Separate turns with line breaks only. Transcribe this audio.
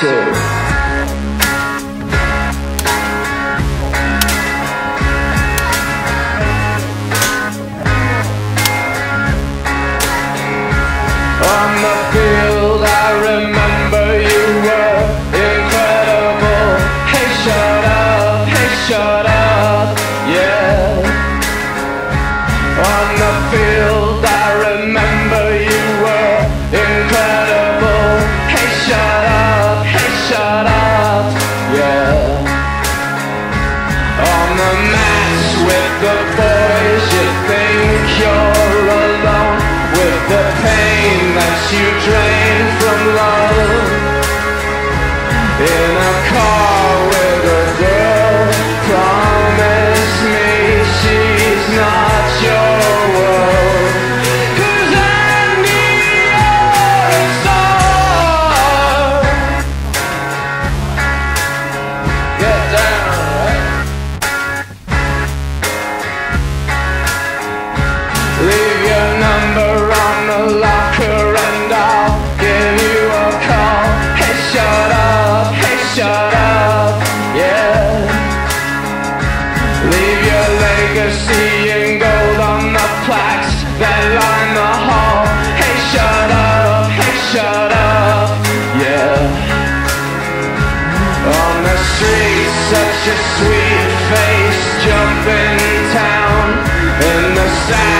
two. The boys. You think you're alone with the pain that you drain from love. In a car number on the locker and I'll give you a call. Hey, shut up, hey, shut up, yeah. Leave your legacy in gold on the plaques that line the hall. Hey, shut up, hey, shut up, yeah. On the street, such a sweet face, jump in town. In the sand.